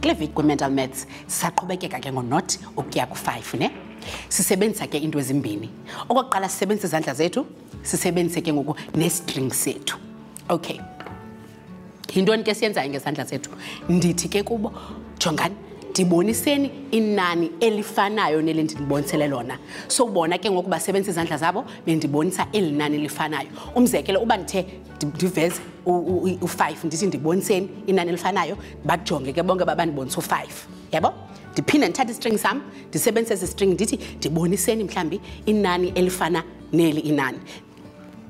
kule veki kwi-mental maths. Sisaqhubekeka ke ngo-not ukuya ku-5 ne? Sisebenzisa ke into ezimbini. Okokuqala sisebenzisa izandla zethu sisebenzise ke ngoku nestring sethu. Okay. Yintoni ke siyenzayo ngezandla zethu ndithi ke kubo jongani ndiboniseni inani elifanayo neli ndinibonisele lona so bona ke ngoku basebenzisa izandla zabo bendibonisa eli nani elifanayo umzekelo uba ndithe ndiveze u-five ndithi ndiboniseni inani elifanayo bajonge ke bonke babandibonisa u-five. Yabo? Ndiphinde ndithathe istring sam ndisebenzise esi string ndithi ndiboniseni mhlawumbi inani elifana neli inani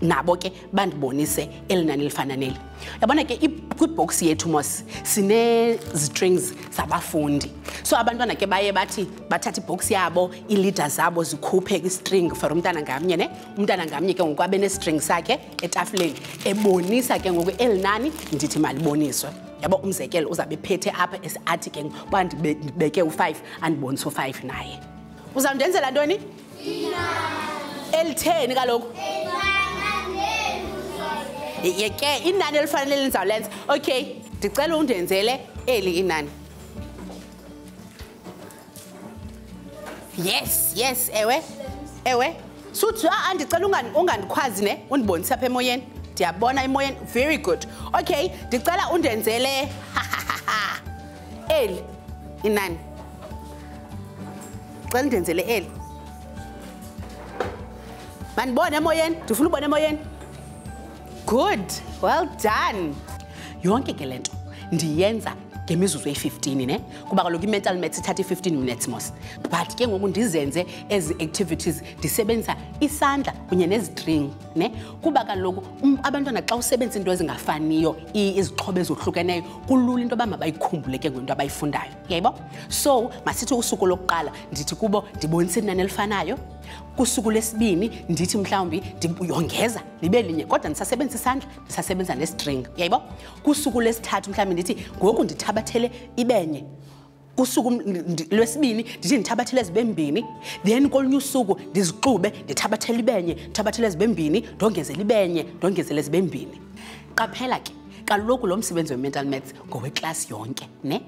nabo ke bandibonise elinani lifana neli. Yabona ke kwibhoksi yethu mos sinee-strings zabafundi. So abantwana ke baye bathi bathathe ibhoksi yabo iilida zabo zikhuphe kwistring for umntana ngamnye ne? Umntana ngamnye ke ngoku abe nestring sakhe etafileni ebonisa ke ngoku elinani ndithi maliboniswe. Yabo umzekelo uzawube phethe apha esiathi ke uba ndibeke u-five andibonise u-five naye. Uzawundenzela ntoni? Elitheni kaloku? ye ke inani elifanele lizawulenza okay ndicela undenzele eli inani. Yes yes ewe ewe. Suthi a ndicela ungani- ungandikhwazi ne undibonise apha emoyeni. Ndiyabona emoyeni very good. Okay ndicela undenzele eli inani. Ndicela undenzele eli. Mandibone emoyeni ndifuna ubona emoyeni. Good. Well done. Yonke ke le nto ndiyenza ngemizuzu eyi-15 ne? Kuba kaloku i-mental maths ithatha i-15 minutes mos. But ke ngoku ndizenze ezi activities ndisebenzisa isandla kunye nezitring ne? Kuba kaloku um, abantwana xa usebenzisa into ezingafaniyo izixhobo ezohlukeneyo kulula into yoba mabayikhumbule ke ngento abayifundayo. Yayibo so masithi usuku lokuqala ndithi kubo ndibonise inani elifanayo. Kusuku lesibini ndithi mhlawumbi ndiyongeza libe linye kodwa ndisasebenzisa isandla ndisasebenzisa nestring. Yayibo kusuku lesithathu mhlawumbi ndithi ngoku ndithabathele ibenye. Ndi- lwesibini ndithi ndithabathele zibe mbini then kolunye usuku ndizixube ndithabathele ibenye ndithabathele zibe mbini ndongezele ibenye ndongezele zibe mbini qaphela ke. Kaloku lo msebenzi we-mental maths ngoweklasi yonke ne?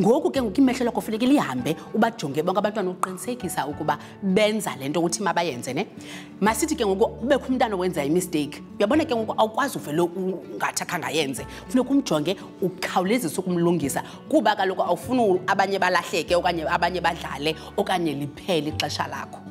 Ngoku ke ngoku imehlo lakho funeka lihambe ubajonge bonke abantwana uqinisekisa ukuba benza le nto uthi mabayenze ne? Masithi ke ngoku ubekho umntana owenza imisteyikhi uyabona ke ngoku awukwazi uvele ungathi akha ngayenze funeka umjonge ukhawulezise ukumlungisa kuba kaloku awufuni abanye balahleke okanye abanye badlale okanye liphele ixesha lakho